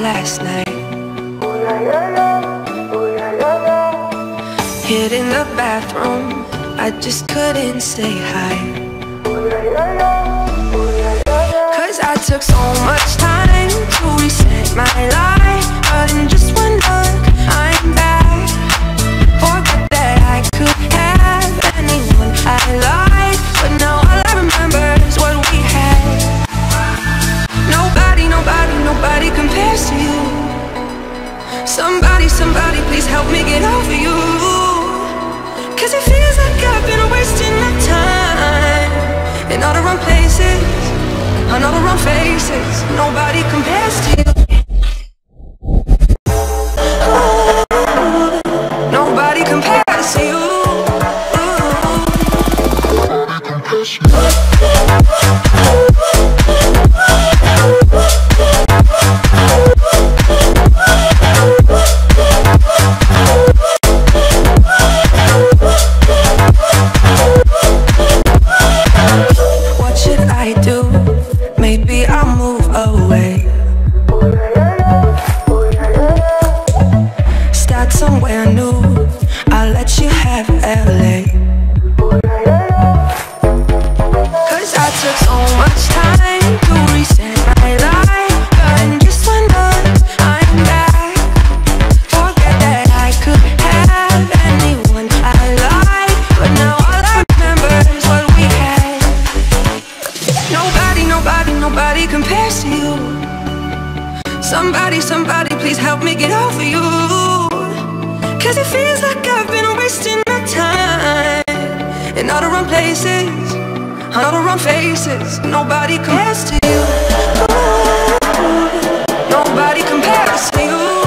last night. Hid in the bathroom I just couldn't say hi. Cause I took so much time to reset my life faces. Nobody compares to you. Nobody compares to you. Nobody, nobody, nobody compares to you. Somebody, somebody, please help me get over you. Cause it feels like I've been wasting my time in all the wrong places, on all the wrong faces. Nobody compares to you. Nobody compares to you.